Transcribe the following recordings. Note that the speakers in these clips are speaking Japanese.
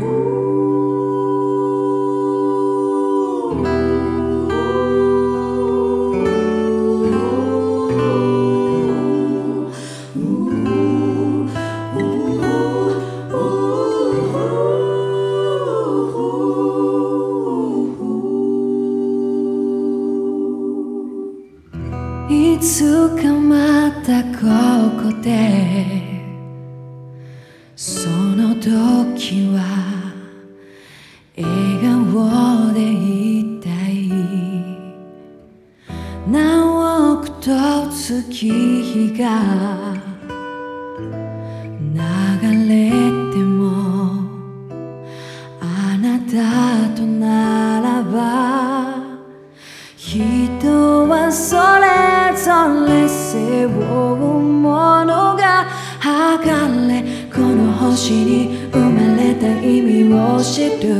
いつかまたここでその時は笑顔でいたい。何億と月日が星に生まれた意味を知る。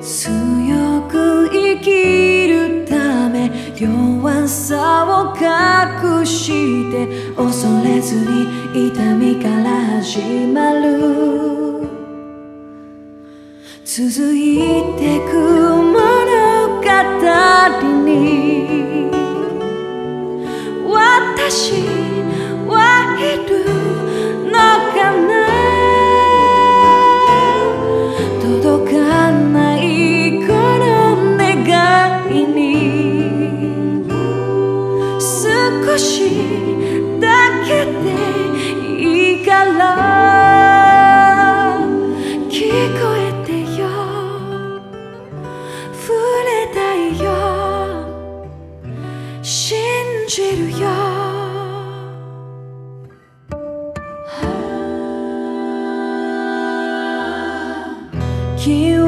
強く生きるため弱さを隠して恐れずに痛みから始まる。続いてく物語に。私少しだけでいいから。聞こえてよ。触れたいよ。信じるよ。記憶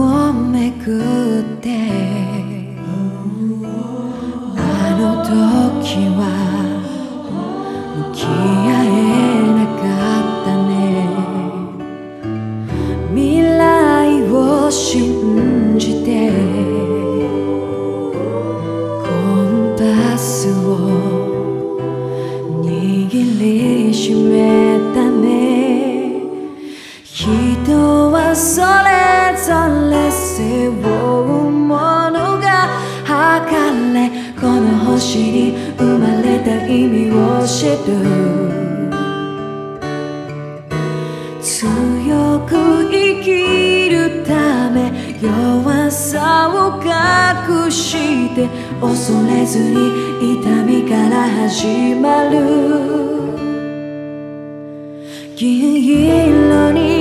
をめくって。の時は向き合えなかったね。未来を信じてコンパスを握りしめたね。人はそれぞれ背負意味を知る。強く生きるため弱さを隠して恐れずに痛みから始まる。銀色に